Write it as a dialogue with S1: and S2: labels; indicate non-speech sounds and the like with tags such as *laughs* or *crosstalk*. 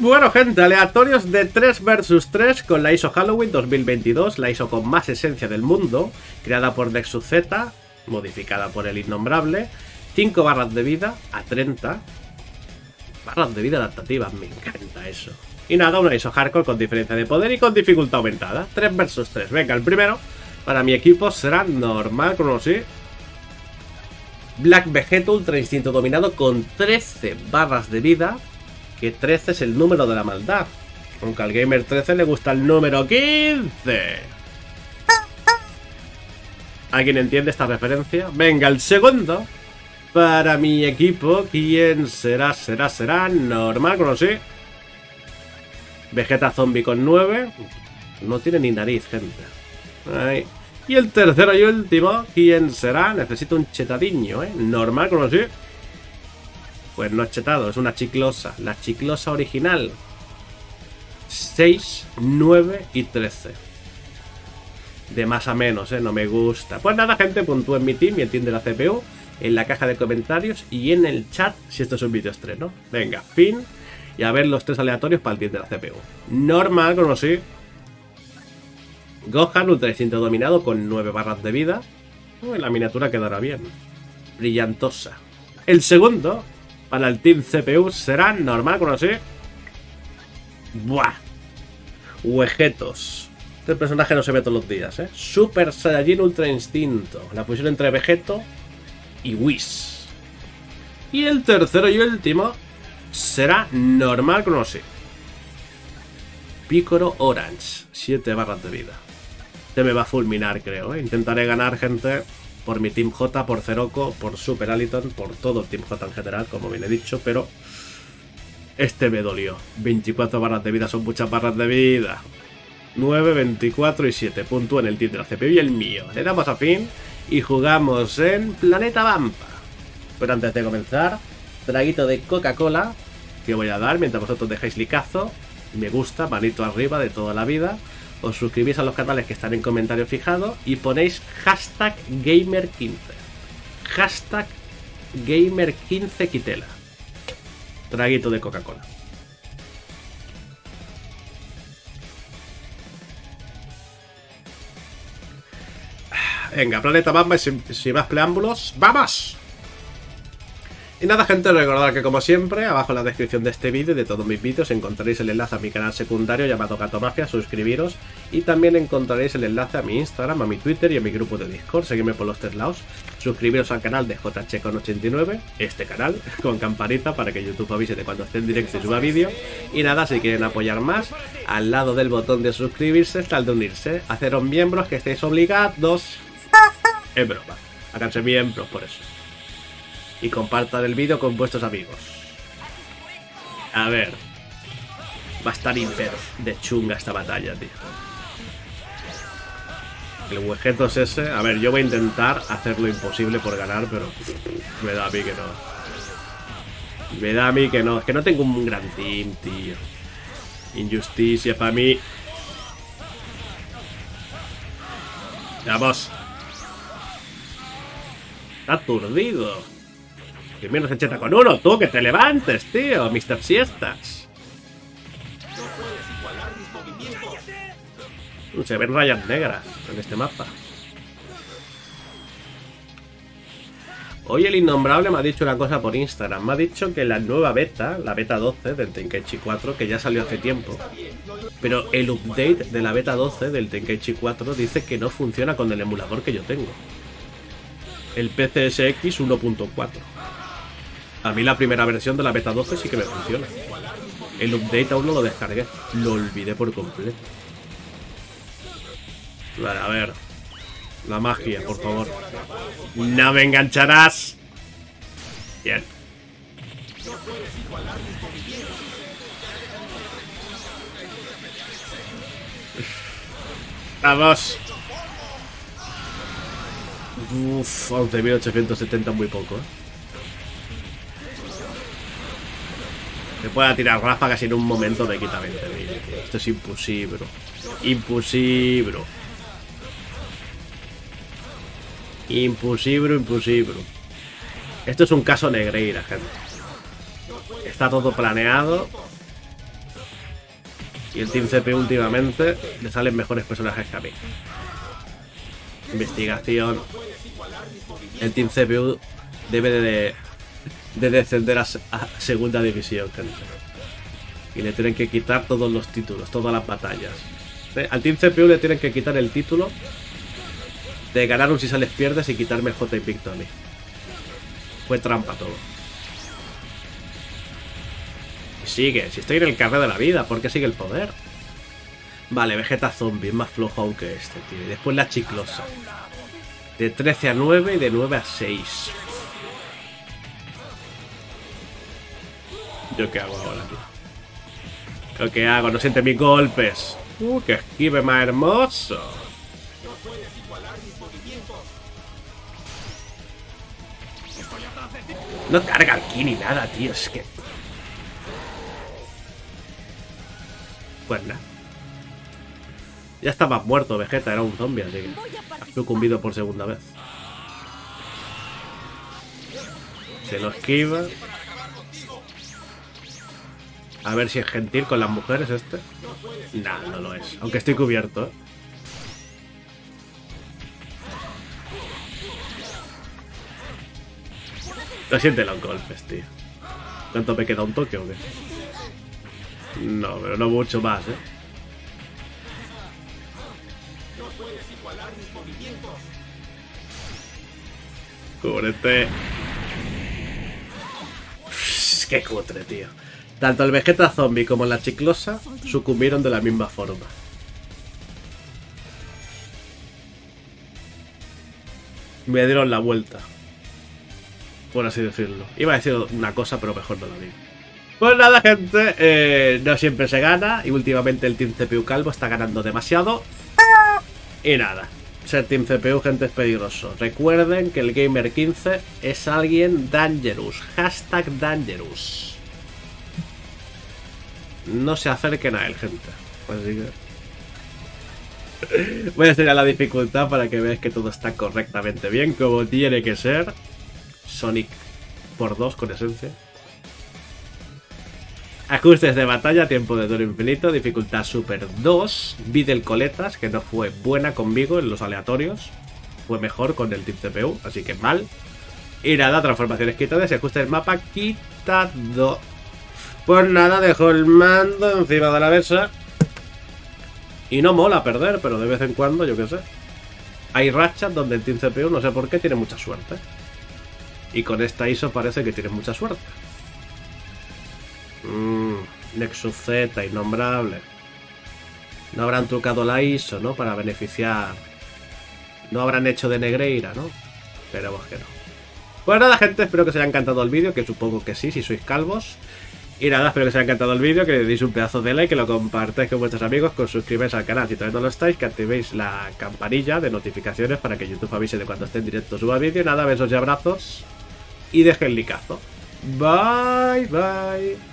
S1: Bueno, gente, aleatorios de 3 vs 3 con la ISO Halloween 2022, la ISO con más esencia del mundo, creada por Nexus Z, modificada por el innombrable, 5 barras de vida a 30. Barras de vida adaptativas, me encanta eso. Y nada, una ISO hardcore con diferencia de poder y con dificultad aumentada. 3 vs 3. Venga, el primero para mi equipo será normal, como sí. Black Vegeta Ultra Instinto dominado con 13 barras de vida. Que 13 es el número de la maldad. Aunque al Gamer 13 le gusta el número 15. ¿Alguien entiende esta referencia? Venga, el segundo. Para mi equipo, ¿quién será? Será, será normal, como sí. Vegeta Zombie con 9. No tiene ni nariz, gente. Y el tercero y último, ¿quién será? Necesito un chetadiño, ¿eh? Normal, como así. Pues no es chetado, es una chiclosa. La chiclosa original. 6, 9 y 13. De más a menos, ¿eh? No me gusta. Pues nada, gente, puntúen mi team y entiende la CPU en la caja de comentarios y en el chat si esto es un vídeo estreno. Venga, fin y a ver los tres aleatorios para el team de la CPU. Normal, como si. Gohan, ultra instinto dominado con 9 barras de vida. la miniatura quedará bien. Brillantosa. El segundo, para el team CPU, será normal, como así. Buah. Huejetos. Este personaje no se ve todos los días, ¿eh? Super Saiyajin Ultra Instinto. La fusión entre Vegeto y Whis. Y el tercero y último será normal con sé. Picoro Orange, 7 barras de vida. Este me va a fulminar, creo. ¿eh? Intentaré ganar, gente, por mi Team J, por Zeroco, por Super Aliton, por todo Team J en general, como bien he dicho, pero este me dolió. 24 barras de vida son muchas barras de vida. 9, 24 y 7 puntos en el team de la CPU y el mío. Le damos a fin y jugamos en Planeta Vampa. Pero antes de comenzar, traguito de Coca-Cola que voy a dar mientras vosotros dejáis licazo, me gusta, manito arriba de toda la vida. Os suscribís a los canales que están en comentario fijado y ponéis hashtag gamer15. Hashtag gamer15quitela. Traguito de Coca-Cola. Venga, Planeta Bamba, sin, sin más preámbulos, ¡vamos! Y nada gente, recordad que como siempre, abajo en la descripción de este vídeo y de todos mis vídeos encontraréis el enlace a mi canal secundario llamado Gato Mafia, suscribiros. Y también encontraréis el enlace a mi Instagram, a mi Twitter y a mi grupo de Discord, seguidme por los tres lados, suscribiros al canal de JChecon89, este canal, *laughs* con campanita para que YouTube avise de cuando esté en directo y suba vídeo. Y nada, si quieren apoyar más, al lado del botón de suscribirse está el de unirse, haceros miembros que estéis obligados, es broma, háganse miembros por eso y compartan el vídeo con vuestros amigos. A ver. Va a estar hiper de chunga esta batalla, tío. El huejeto es ese. A ver, yo voy a intentar hacer lo imposible por ganar, pero me da a mí que no. Me da a mí que no. Es que no tengo un gran team, tío. Injusticia para mí. Vamos. Está aturdido. Primero se cheta con uno, tú que te levantes, tío, Mr. Siestas. Se ven rayas negras en este mapa. Hoy el innombrable me ha dicho una cosa por Instagram. Me ha dicho que la nueva beta, la beta 12 del Tenkaichi 4, que ya salió hace tiempo, pero el update de la beta 12 del Tenkaichi 4 dice que no funciona con el emulador que yo tengo. El PCSX 1.4. A mí la primera versión de la beta 12 sí que me funciona. El update aún no lo descargué. Lo olvidé por completo. Vale, a ver. La magia, por favor. ¡No me engancharás! Bien. Vamos. Uff, 11.870 muy poco, ¿eh? Me pueda tirar ráfagas en un momento me quita 20 Esto es imposible. Imposible. Imposible, imposible. Esto es un caso Negreira, gente. Está todo planeado. Y el Team CP últimamente le salen mejores personajes que a mí. Investigación. El Team CPU debe de, de descender a, segunda división. Y le tienen que quitar todos los títulos, todas las batallas. ¿Eh? Al Team CPU le tienen que quitar el título de ganar un si sales pierdes y quitarme J Victory. Fue trampa todo. Sigue, si estoy en el carrera de la vida, ¿por qué sigue el poder? Vale, Vegeta Zombie, es más flojo aún que este, tío. Y después la chiclosa. De 13 a 9 y de 9 a 6. ¿Yo qué hago ahora, tío? ¿Yo qué hago? No siente mis golpes. ¡Uh, qué esquive más hermoso! No carga aquí ni nada, tío. Es que... Pues nada. Ya estaba muerto Vegeta, era un zombie, así que... Ha sucumbido por segunda vez. Se lo esquiva. A ver si es gentil con las mujeres este. Nah, no lo es. Aunque estoy cubierto, ¿eh? Siente los golpes, tío. ¿Cuánto me queda un toque o qué? No, pero no mucho más, ¿eh? Cúbrete. Qué cutre, tío. Tanto el Vegeta Zombie como la Chiclosa sucumbieron de la misma forma. Me dieron la vuelta por así decirlo. Iba a decir una cosa, pero mejor no lo digo. Pues nada, gente, eh, no siempre se gana y últimamente el Team CPU Calvo está ganando demasiado. Y nada, ser Team CPU, gente, es peligroso. Recuerden que el Gamer 15 es alguien dangerous. Hashtag dangerous. No se acerquen a él, gente. Así que... Voy a enseñar la dificultad para que veáis que todo está correctamente bien, como tiene que ser. Sonic por 2 con esencia. Ajustes de batalla, tiempo de duro infinito, dificultad super 2. Videl Coletas, que no fue buena conmigo en los aleatorios. Fue mejor con el Team CPU, así que mal. Y nada, transformaciones quitadas y ajuste del mapa quitado. Pues nada, dejo el mando encima de la mesa. Y no mola perder, pero de vez en cuando, yo qué sé. Hay rachas donde el Team CPU, no sé por qué, tiene mucha suerte. Y con esta ISO parece que tienes mucha suerte. Mmm, Nexus Z, innombrable. No habrán trucado la ISO, ¿no? Para beneficiar. No habrán hecho de Negreira, ¿no? Esperemos que no. Pues nada, gente, espero que os haya encantado el vídeo, que supongo que sí, si sois calvos. Y nada, espero que os haya encantado el vídeo, que le deis un pedazo de like, que lo compartáis con vuestros amigos, que os suscribáis al canal si todavía no lo estáis, que activéis la campanilla de notificaciones para que YouTube avise de cuando esté en directo suba vídeo. Nada, besos y abrazos y dejen licazo. Bye, bye.